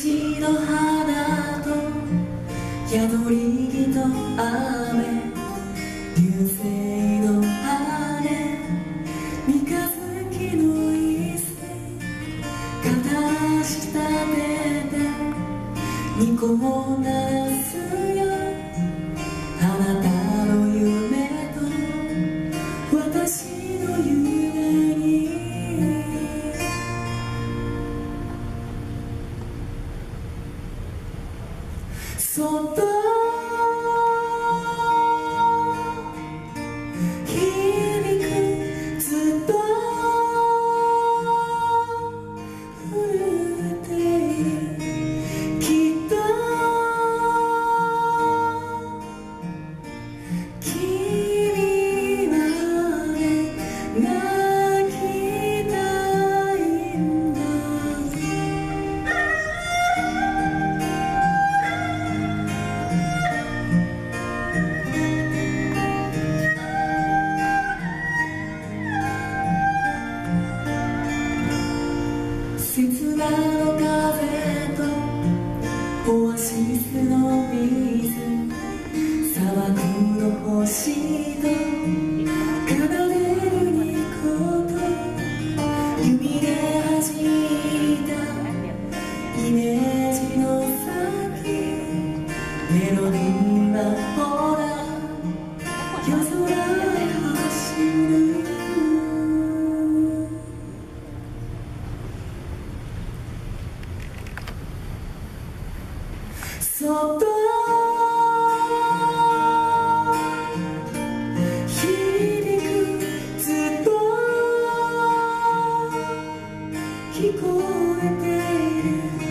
ちの花と宿り木と雨流星の羽三日月の椅子片足立てて二個も鳴 Son スの水砂漠の星と cool day.